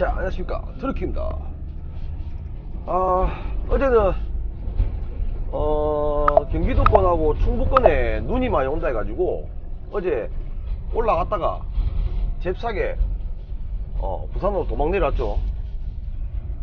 자, 안녕하십니까. 트루키입니다. 아, 어제는, 어, 경기도권하고 충북권에 눈이 많이 온다 해가지고, 어제 올라갔다가, 잽싸게, 어, 부산으로 도망 내렸죠.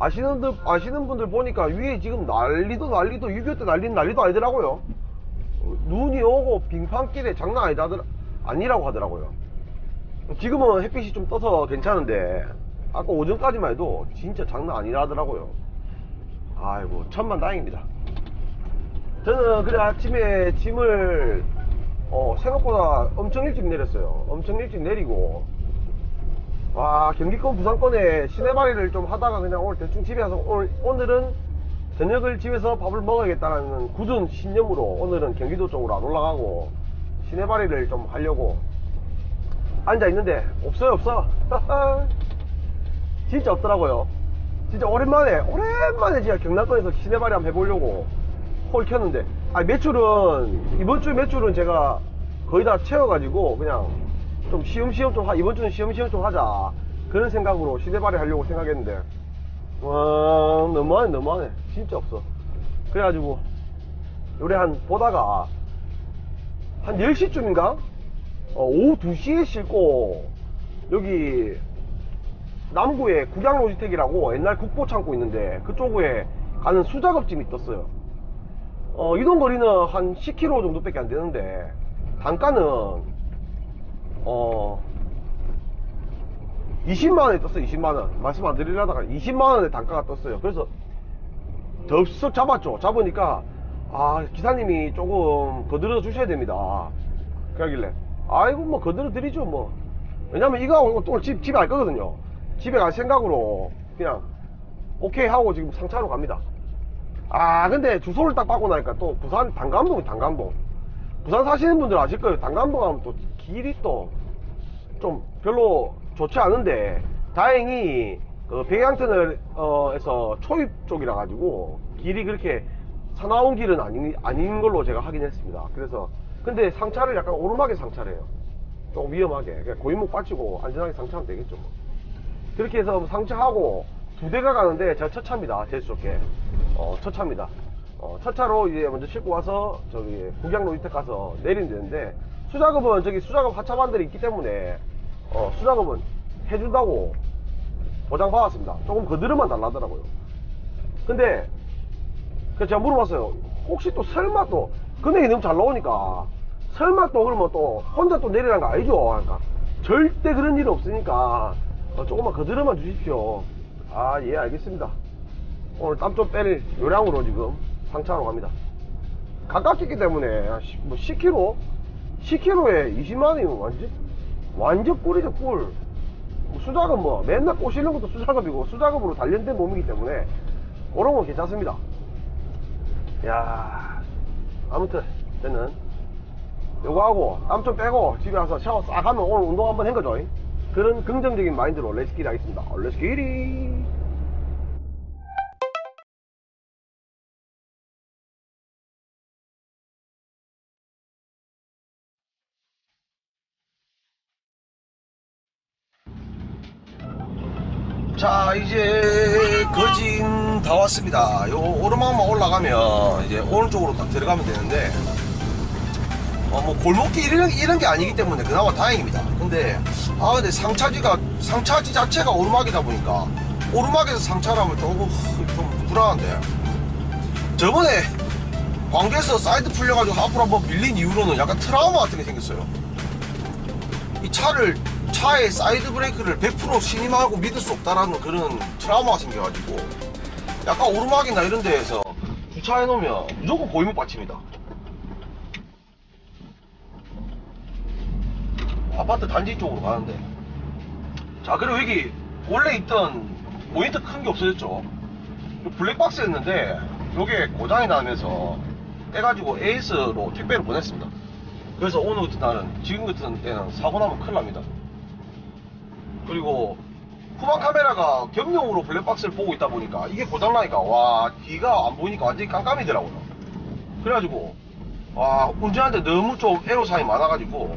아시는, 들, 아시는 분들 보니까 위에 지금 난리도 난리도, 6.25때 난리는 난리도 아니더라고요. 눈이 오고 빙판길에 장난 아니다, 아니라고 하더라고요. 지금은 햇빛이 좀 떠서 괜찮은데 아까 오전까지만 해도 진짜 장난 아니라 하더라고요. 아이고 천만 다행입니다. 저는 그래 아침에 짐을 어, 생각보다 엄청 일찍 내렸어요. 엄청 일찍 내리고. 와 경기권 부산권에 시내발이를 좀 하다가 그냥 오늘 대충 집에 가서 오늘, 오늘은 저녁을 집에서 밥을 먹어야겠다는 굳은 신념으로 오늘은 경기도 쪽으로 안 올라가고 시내발이를 좀 하려고 앉아 있는데 없어요 없어. 진짜 없더라고요. 진짜 오랜만에 오랜만에 진짜 경남권에서 시내발이 한번 해보려고 홀 켰는데. 아 매출은 이번 주 매출은 제가 거의 다 채워가지고 그냥 좀 시험시험 좀 하, 이번 주는 시험시험 좀 하자. 그런 생각으로 시내발이 하려고 생각했는데. 와 너무하네 너무하네 진짜 없어. 그래가지고 요래 한 보다가 한 10시쯤인가? 어, 오후 2시에 싣고 여기 남구에 국양로지택이라고 옛날 국보 창고 있는데 그쪽에 가는 수작업짐이 떴어요. 어, 이동 거리는 한 10km 정도밖에 안 되는데 단가는 어 20만원에 떴어요 20만원. 말씀 안 드리려다가 20만원에 단가가 떴어요. 그래서 덥석 잡았죠. 잡으니까 아 기사님이 조금 거들어 주셔야 됩니다. 그러길래. 아이고 뭐 거들어 드리죠 뭐. 왜냐면 이거 또 집, 집에 갈 거거든요. 집에 갈 생각으로 그냥 오케이 하고 지금 상차로 갑니다. 아 근데 주소를 딱 받고 나니까 또 부산 단감동 단감동. 부산 사시는 분들 아실 거예요. 단감동 하면 또 길이 또 좀 별로 좋지 않은데 다행히 그 백양터널에서 초입 쪽이라 가지고 길이 그렇게 사나운 길은 아닌, 아닌 걸로 제가 확인했습니다. 그래서 근데 상차를 약간 오르막에 상차를 해요. 좀 위험하게. 그냥 고인목 빠지고 안전하게 상차하면 되겠죠 뭐. 그렇게 해서 상차하고 두 대가 가는데 제가 첫 차입니다. 제주 쪽에. 어, 첫 차입니다. 어, 첫 차로 이제 먼저 싣고 와서 저기 북양로 이택 가서 내리면 되는데 수작업은 저기 수작업 하차반들이 있기 때문에 어, 수작업은 해준다고 보장 받았습니다. 조금 거드름만 달라더라고요. 근데 그래서 제가 물어봤어요. 혹시 또 설마 또 금액이 너무 잘 나오니까 설마 또 그러면 또 혼자 또 내리라는 거 아니죠? 그러니까 절대 그런 일은 없으니까 어, 조금만 거들어만 주십시오. 아 예 알겠습니다. 오늘 땀 좀 뺄 요량으로 지금 상차하러 갑니다. 가깝기 때문에 뭐 10km 10km에 20만원이면 완전 완전 꿀이죠 꿀. 뭐 수작업 뭐 맨날 꼬시는 것도 수작업이고 수작업으로 단련된 몸이기 때문에 그런 건 괜찮습니다. 야 아무튼 저는 요거 하고 땀 좀 빼고 집에 와서 샤워 싹 하면 오늘 운동 한번 한 거죠. 그런 긍정적인 마인드로 렛츠기리 하겠습니다. 렛츠기리 자 이제 거진 다 왔습니다. 요 오르막만 올라가면 이제 오른쪽으로 딱 들어가면 되는데 어, 뭐 골목길 이런, 이런 게 아니기 때문에 그나마 다행입니다. 근데 아 근데 상차지가 상차지 자체가 오르막이다 보니까 오르막에서 상차를 하면 조금 좀 불안한데. 저번에 광주에서 사이드 풀려가지고 앞으로 한번 밀린 이후로는 약간 트라우마 같은 게 생겼어요 이 차를 차의 사이드 브레이크를 100% 신임하고 믿을 수 없다라는 그런 트라우마가 생겨가지고 약간 오르막이나 이런 데에서 주차해 놓으면 무조건 고임목 받칩니다. 아파트 단지 쪽으로 가는데. 자 그리고 여기 원래 있던 모니터 큰 게 없어졌죠. 블랙박스였는데 요게 고장이 나면서 떼가지고 에이스로 택배로 보냈습니다 그래서 오늘 같은 날은 지금 같은 때는 사고 나면 큰일 납니다 그리고 후방 카메라가 경용으로 블랙박스를 보고 있다 보니까 이게 고장나니까 와 뒤가 안 보이니까 완전히 깜깜이더라고요 그래가지고 아, 운전하는데 너무 좀 애로사항이 많아가지고,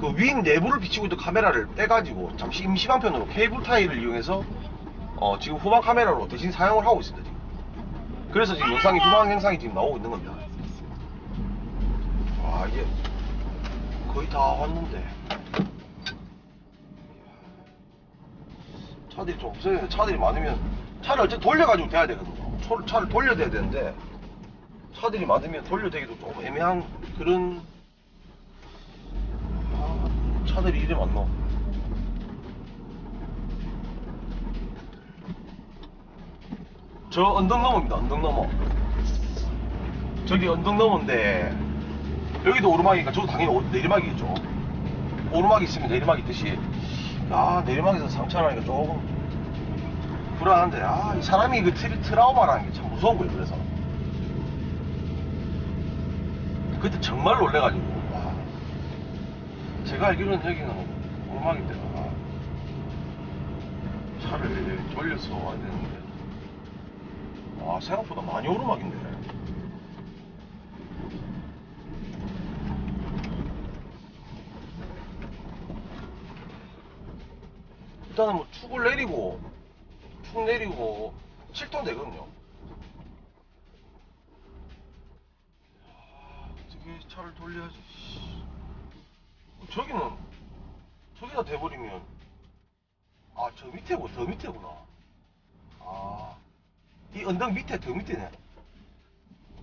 그 윙 내부를 비치고 있던 카메라를 빼가지고, 잠시 임시 방편으로 케이블 타이를 이용해서, 어, 지금 후방 카메라로 대신 사용을 하고 있습니다, 지금. 그래서 지금 영상이, 후방 영상이 지금 나오고 있는 겁니다. 와, 이제, 거의 다 왔는데. 차들이 좀 되는데, 차들이 많으면, 차를 어쨌든 돌려가지고 돼야 되거든요. 차를, 돌려야 되는데, 차들이 많으면 돌려대기도 좀 애매한 그런 아, 차들이 이래 많노 저 언덕 너머입니다 언덕 너머 저기 언덕 너머인데 여기도 오르막이니까 저도 당연히 오- 내리막이겠죠. 오르막이 있으면 내리막이 있듯이. 아 내리막에서 상차하니까 조금 불안한데 아 이 사람이 그 트, 트라우마라는 게 참 무서운 거예요 그래서. 그때 정말 놀래가지고 와. 제가 알기로는 여기는 오르막인데 아, 차를 돌려서 와야 되는데. 와 생각보다 많이 오르막인데 일단은 뭐 축을 내리고 축 내리고 7톤 되거든요 어떻게 차를 돌려야지. 저기는 저기가 돼버리면 아 저 밑에고 더 밑에구나. 아 이 언덕 밑에 더 밑에네.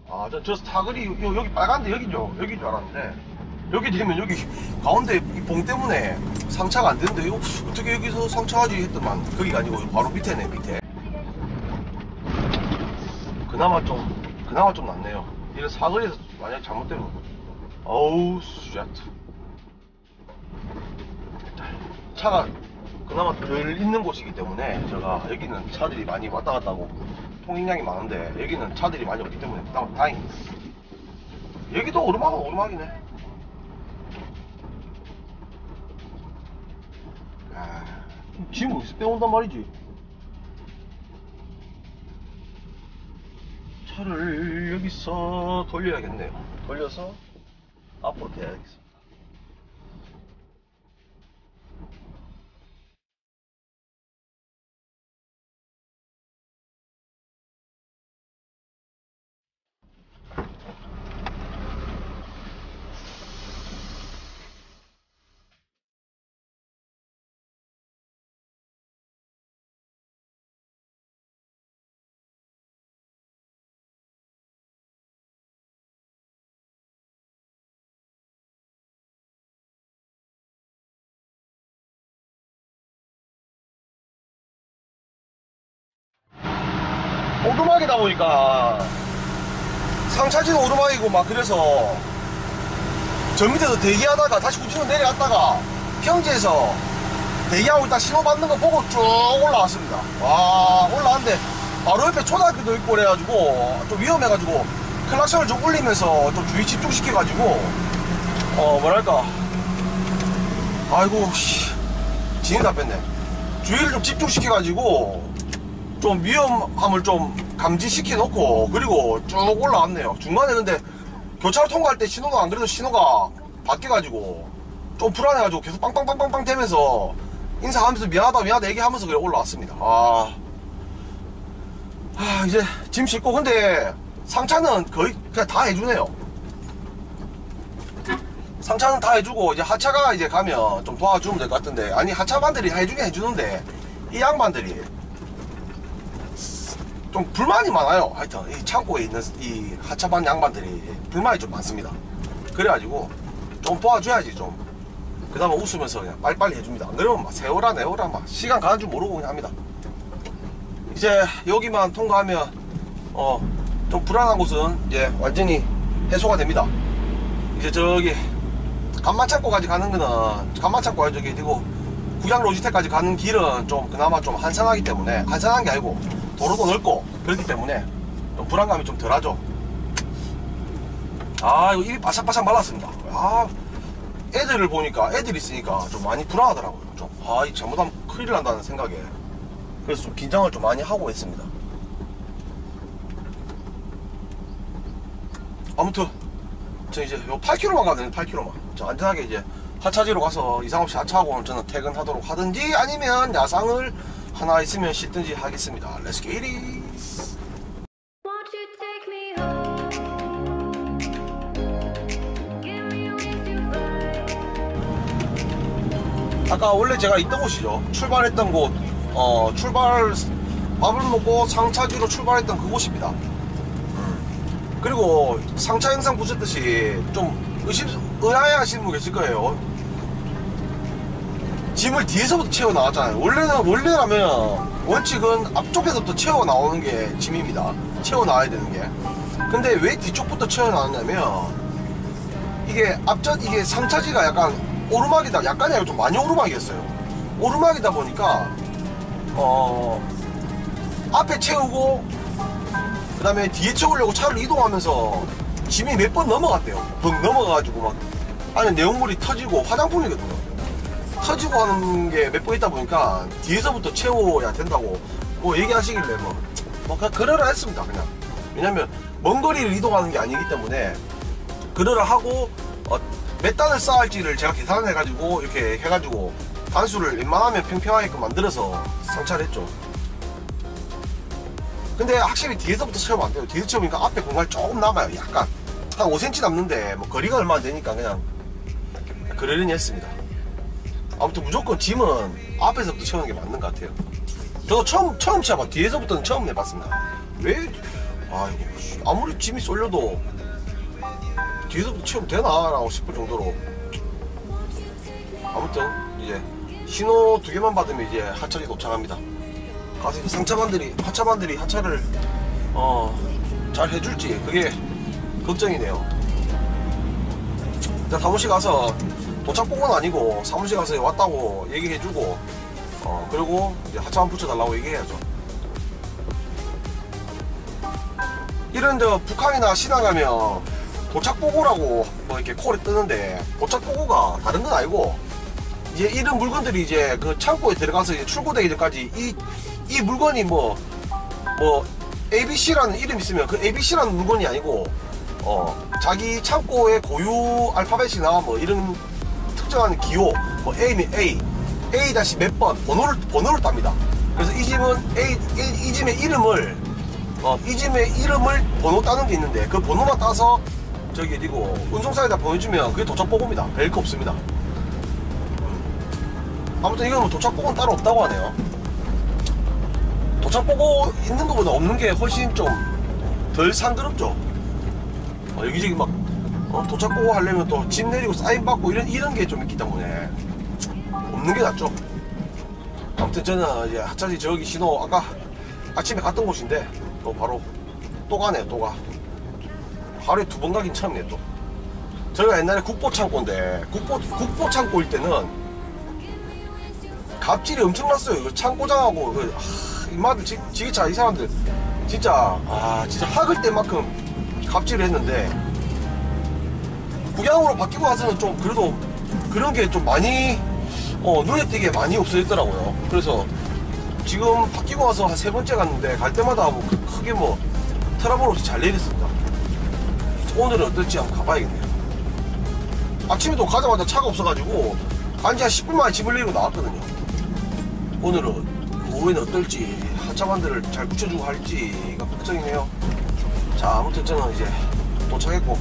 아저 저 사거리 요, 여기 빨간데 여기죠 여기 줄 알았는데 여기 되면 여기 가운데 이봉 때문에 상차가 안 되는데 이거 어떻게 여기서 상차하지 했더만 거기가 아니고 바로 밑에네 밑에. 그나마 좀 그나마 좀 낫네요. 이런 사거리에서 만약 잘못되면 어우 shit. 차가 그나마 덜 있는 곳이기 때문에 제가 여기는 차들이 많이 왔다 갔다 하고 통행량이 많은데 여기는 차들이 많이 없기 때문에 다행입니다. 여기도 오르막은 오르막이네. 아, 지금 어디서 빼온단 말이지? 차를 여기서 돌려야겠네요. 돌려서 앞으로 대야겠습 오르막이다 보니까. 상차지는 오르막이고 막 그래서 저 밑에서 대기하다가 다시 우측으로 내려갔다가 평지에서 대기하고 있다 신호 받는 거 보고 쭉 올라왔습니다. 와 올라왔는데 바로 옆에 초등학교도 있고 그래가지고 좀 위험해가지고 클락션을 좀 울리면서 좀 주의 집중시켜가지고 어 뭐랄까. 아이고 씨. 다 뺐네. 주의를 좀 집중시켜가지고 좀 위험함을 좀 감지시켜 놓고 그리고 쭉 올라왔네요. 중간에 근데 교차로 통과할 때 신호가 안 그래도 신호가 바뀌어가지고 좀 불안해가지고 계속 빵빵빵빵빵 되면서 인사하면서 미안하다 미안하다 얘기하면서 그래 올라왔습니다. 아, 아 이제 짐 싣고 근데 상차는 거의 그냥 다 해주네요. 상차는 다 해주고 이제 하차가 이제 가면 좀 도와주면 될 것 같은데 아니 하차반들이 해주긴 해주는데 이 양반들이 좀 불만이 많아요. 하여튼 이 창고에 있는 이 하차반 양반들이 불만이 좀 많습니다. 그래가지고 좀 도와줘야지 좀. 그나마 웃으면서 그냥 빨리빨리 해줍니다. 안 그러면 막 세월아 내월아 막 시간 가는 줄 모르고 그냥 합니다. 이제 여기만 통과하면 어 좀 불안한 곳은 이제 완전히 해소가 됩니다. 이제 저기 간만창고까지 가는 거는 간만창고가 저기 되고 구양 로지텍까지 가는 길은 좀 그나마 좀 한산하기 때문에 한산한 게 아니고 도로도 넓고 그렇기 때문에 좀 불안감이 좀 덜하죠. 아 이거 입이 바삭바삭 말랐습니다. 아 애들을 보니까 애들이 있으니까 좀 많이 불안하더라고요. 좀아 이 잘못하면 큰일 난다는 생각에 그래서 좀 긴장을 좀 많이 하고 있습니다. 아무튼 저 이제 요 8km만 가거든요 8km만 저 안전하게 이제 하차지로 가서 이상 없이 하차하고 저는 퇴근하도록 하든지 아니면 야상을 하나 있으면 씻든지 하겠습니다 your fire. 아까 원래 제가 있던 곳이죠. 출발했던 곳, 어, 출발, 밥을 먹고 상차지로 출발했던 그곳입니다. 음. 그리고 상차 영상 보셨듯이 좀 의심, 의아해 하시는 분 계실 거예요. 짐을 뒤에서부터 채워 나왔잖아요. 원래는, 원래라면 원칙은 앞쪽에서부터 채워 나오는 게 짐입니다. 채워 나와야 되는 게. 근데 왜 뒤쪽부터 채워 나왔냐면 이게 앞전 이게 상차지가 약간 오르막이다 약간이 아니고 좀 많이 오르막이었어요 오르막이다 보니까 어 앞에 채우고 그 다음에 뒤에 채우려고 차를 이동하면서 짐이 몇 번 넘어갔대요 벙 넘어가가지고 막 안에 내용물이 터지고 화장품이거든요 터지고 하는 게 몇 번 있다 보니까 뒤에서부터 채워야 된다고 뭐 얘기하시길래 뭐, 뭐 그냥 그러라 했습니다 그냥. 왜냐면 먼 거리를 이동하는 게 아니기 때문에 그러라 하고 어, 몇 단을 쌓을지를 제가 계산을 해가지고 이렇게 해 가지고 단수를 웬만하면 평평하게끔 만들어서 상차를 했죠. 근데 확실히 뒤에서부터 채우면 안 돼요. 뒤에서 채우니까 앞에 공간이 조금 남아요. 약간 한 5cm 남는데 뭐 거리가 얼마 안 되니까 그냥 그러려니 했습니다 아무튼 무조건 짐은 앞에서부터 채우는 게 맞는 것 같아요. 저도 처음 처음 채워봐 뒤에서부터는 처음 해봤습니다. 왜? 아이고 씨, 아무리 짐이 쏠려도 뒤에서부터 채우면 되나 라고 싶을 정도로. 아무튼 이제 신호 두 개만 받으면 이제 하차지 도착합니다. 가서 이제 상차반들이 하차반들이 하차를 어 잘 해줄지 그게 걱정이네요. 일단 사무실 가서 도착 보고는 아니고 사무실 가서 왔다고 얘기해주고 어 그리고 이제 하차만 붙여달라고 얘기해야죠. 이런 저 북한이나 신화 가면 도착 보고라고 뭐 이렇게 콜이 뜨는데 도착 보고가 다른 건 아니고 이제 이런 물건들이 이제 그 창고에 들어가서 이제 출고되기 전까지 이, 이 물건이 뭐, 뭐, ABC라는 이름 있으면 그 ABC라는 물건이 아니고, 어, 자기 창고에 고유 알파벳이나 뭐 이런 특정한 기호, 뭐 A면 A, A 다시 몇 번, 번호를, 번호를 땁니다. 그래서 이 집은 A, 이, 이 집의 이름을, 어, 이 집의 이름을 번호 따는 게 있는데 그 번호만 따서 저기 어디고 운송사에다 보내주면 그게 도착 보고입니다. 별거 없습니다. 아무튼 이건 뭐 도착 보고는 따로 없다고 하네요. 도착 보고 있는 것보다 없는 게 훨씬 좀덜 상그럽죠. 어, 여기저기 막 어, 도착 보고 하려면 또짐 내리고 사인 받고 이런 이런 게 좀 있기 때문에 없는 게 낫죠. 아무튼 저는 이제 하차지 저기 신호 아까 아침에 갔던 곳인데 또 바로 또 가네요 또 가. 하루에 두 번 가긴 처음이네 또. 저희가 옛날에 국보 창고인데 국보 국보 창고일 때는 갑질이 엄청났어요. 그 창고장하고 그 하, 이마들 지, 지게차 이 사람들 진짜 아 진짜 학을 뗄 만큼 갑질을 했는데 국양으로 바뀌고 나서는 좀 그래도 그런 게 좀 많이 어, 눈에 띄게 많이 없어졌더라고요. 그래서 지금 바뀌고 와서 한 세 번째 갔는데 갈 때마다 뭐 크- 크게 뭐 트러블 없이 잘 내렸습니다. 오늘은 어떨지 한번 가봐야겠네요. 아침에도 가자마자 차가 없어가지고 간지 한 10분 만에 짐을 내리고 나왔거든요. 오늘은 오후에는 어떨지 하차반들을 잘 붙여주고 할지가 걱정이네요. 자 아무튼 저는 이제 도착했고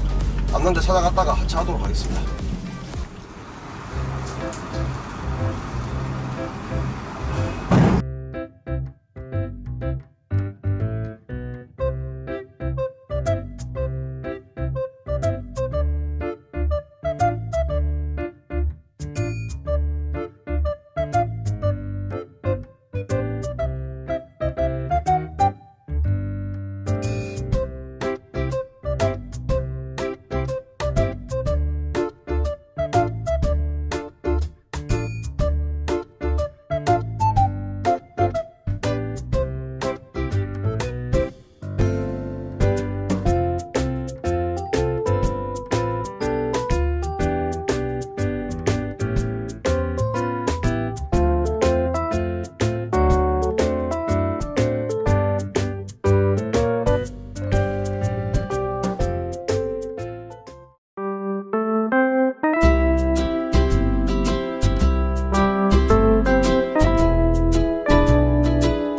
남남대 찾아갔다가 하차하도록 하겠습니다.